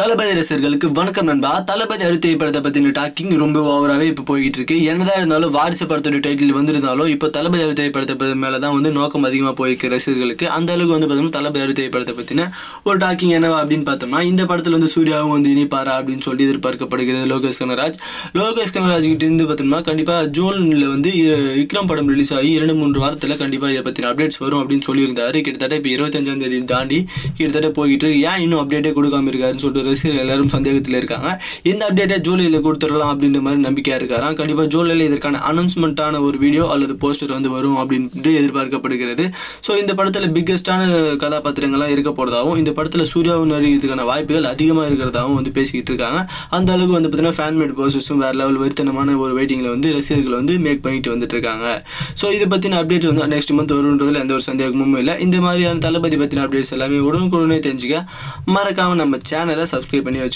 தளபதி ரசிகர்களுக்கு வணக்கம் நண்பா. தளபதி அடுத்த படத்தை பற்றின டாக்கிங் ரொம்ப ஓவராகவே இப்போ போய்கிட்டு இருக்கு. என்னதான் இருந்தாலும் வாரிசு படத்தோட டைட்டில் வந்திருந்தாலும் இப்போ தளபதி அடுத்த படத்தை மேலே தான் வந்து நோக்கம் அதிகமாக போயிருக்கு ரசிகர்களுக்கு. அந்த அளவுக்கு வந்து பார்த்தோம்னா தளபதி அடுத்த படத்தை பற்றின ஒரு டாக்கிங் என்னவா அப்படின்னு பார்த்தோம்னா இந்த படத்தில் வந்து சூர்யாவும் வந்து இனிப்பாரா அப்படின்னு சொல்லி எதிர்பார்க்கப்படுகிறது லோகேஷ் கனராஜ். லோகேஷ் கனராஜ் கிட்ட இருந்து பார்த்தோம்னா கண்டிப்பாக ஜூனில் வந்து விக்ரம் படம் ரிலீஸ் ஆகி இரண்டு மூன்று வாரத்தில் கண்டிப்பாக இதை பற்றின அப்டேட்ஸ் வரும் அப்படின்னு சொல்லியிருந்தாரு. கிட்டத்தட்ட இப்போ இருபத்தஞ்சாம் தேதி தாண்டி கிட்டத்தட்ட போய்கிட்டு ஏன் இன்னும் அப்டேட்டே கொடுக்காம இருக்காருன்னு சொல்லிட்டு ரசிகர்கள் எல்லாரும் சந்தேகத்தில் இருக்காங்க. இந்த அப்டேட்டை ஜூலையில் கொடுத்துடலாம் அப்படின்ற மாதிரி நம்பிக்கையாக இருக்காராம் கண்டிப்பாக ஜூலையில் இதற்கான அனௌன்ஸ்மெண்ட்டான ஒரு வீடியோ அல்லது போஸ்டர் வந்து வரும் அப்படின்ட்டு எதிர்பார்க்கப்படுகிறது. ஸோ இந்த படத்தில் பிக்கெஸ்டான கதாபாத்திரங்கள்லாம் இருக்க போகிறதாகவும் இந்த படத்தில் சூர்யாவும் நடிக்கிறதுக்கான வாய்ப்புகள் அதிகமாக இருக்கிறதாகவும் வந்து பேசிக்கிட்டு இருக்காங்க. அந்த அளவுக்கு வந்து பார்த்தீங்கன்னா ஃபேன்மேட் போஸ்டர்ஸும் வேறு லெவல் வெறித்தனமான ஒரு வெயிட்டிங்கில் வந்து ரசிகர்கள் வந்து மேக் பண்ணிட்டு வந்துட்டு இருக்காங்க. ஸோ இதை பற்றின அப்டேட் வந்து நெக்ஸ்ட் மந்த் வருன்றதில் எந்த ஒரு சந்தேகமும் இல்லை. இந்த மாதிரியான தளபதி பற்றின அப்டேட்ஸ் எல்லாமே உடனுக்குடனே தெரிஞ்சுக்க மறக்காமல் நம்ம சேனலை சப்ஸ்கிரைப் பண்ணி வச்சு